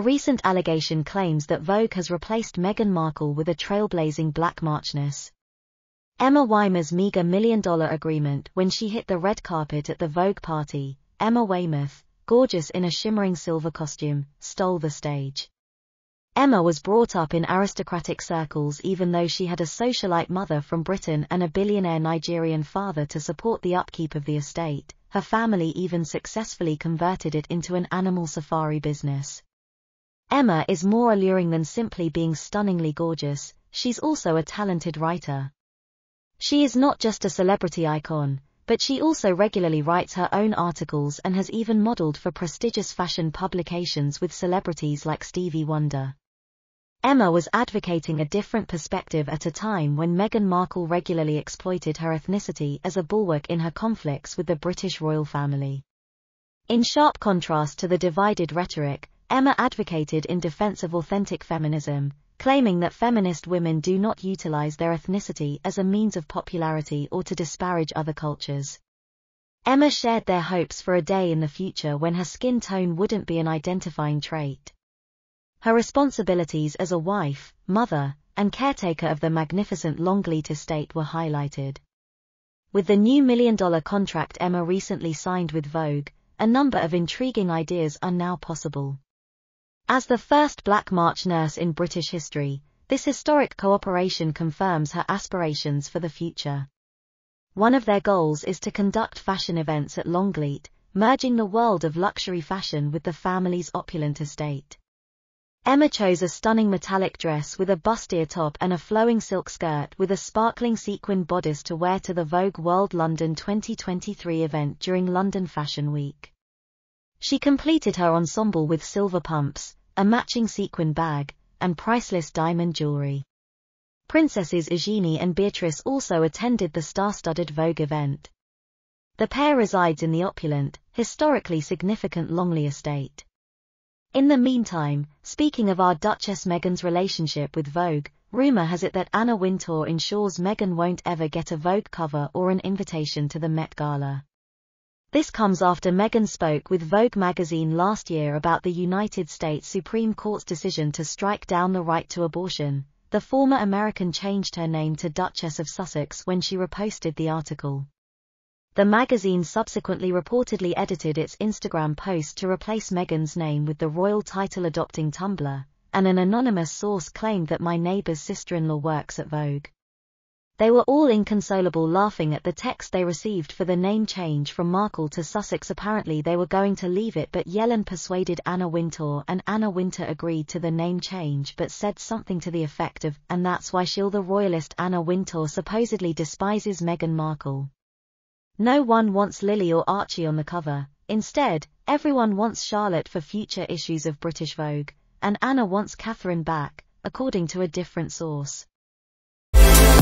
recent allegation claims that Vogue has replaced Meghan Markle with a trailblazing black Marchioness. Emma Weymouth's meager million-dollar agreement when she hit the red carpet at the Vogue party, Emma Weymouth, gorgeous in a shimmering silver costume, stole the stage. Emma was brought up in aristocratic circles even though she had a socialite mother from Britain and a billionaire Nigerian father to support the upkeep of the estate. Her family even successfully converted it into an animal safari business. Emma is more alluring than simply being stunningly gorgeous, she's also a talented writer. She is not just a celebrity icon, but she also regularly writes her own articles and has even modeled for prestigious fashion publications with celebrities like Stevie Wonder. Emma was advocating a different perspective at a time when Meghan Markle regularly exploited her ethnicity as a bulwark in her conflicts with the British royal family. In sharp contrast to the divided rhetoric, Emma advocated in defense of authentic feminism, claiming that feminist women do not utilize their ethnicity as a means of popularity or to disparage other cultures. Emma shared their hopes for a day in the future when her skin tone wouldn't be an identifying trait. Her responsibilities as a wife, mother, and caretaker of the magnificent Longleat estate were highlighted. With the new million-dollar contract Emma recently signed with Vogue, a number of intriguing ideas are now possible. As the first black Marchioness in British history, this historic cooperation confirms her aspirations for the future. One of their goals is to conduct fashion events at Longleat, merging the world of luxury fashion with the family's opulent estate. Emma chose a stunning metallic dress with a bustier top and a flowing silk skirt with a sparkling sequin bodice to wear to the Vogue World London 2023 event during London Fashion Week. She completed her ensemble with silver pumps, a matching sequin bag, and priceless diamond jewelry. Princesses Eugenie and Beatrice also attended the star-studded Vogue event. The pair resides in the opulent, historically significant Longleat estate. In the meantime, speaking of our Duchess Meghan's relationship with Vogue, rumor has it that Anna Wintour ensures Meghan won't ever get a Vogue cover or an invitation to the Met Gala. This comes after Meghan spoke with Vogue magazine last year about the United States Supreme Court's decision to strike down the right to abortion. The former American changed her name to Duchess of Sussex when she reposted the article. The magazine subsequently reportedly edited its Instagram post to replace Meghan's name with the royal title adopting Tumblr, and an anonymous source claimed that my neighbor's sister-in-law works at Vogue. They were all inconsolable laughing at the text they received for the name change from Markle to Sussex apparently they were going to leave it but Yellen persuaded Anna Wintour and Anna Wintour agreed to the name change but said something to the effect of, and that's why she'll the royalist Anna Wintour supposedly despises Meghan Markle. No one wants Lily or Archie on the cover, instead, everyone wants Charlotte for future issues of British Vogue, and Anna wants Catherine back, according to a different source.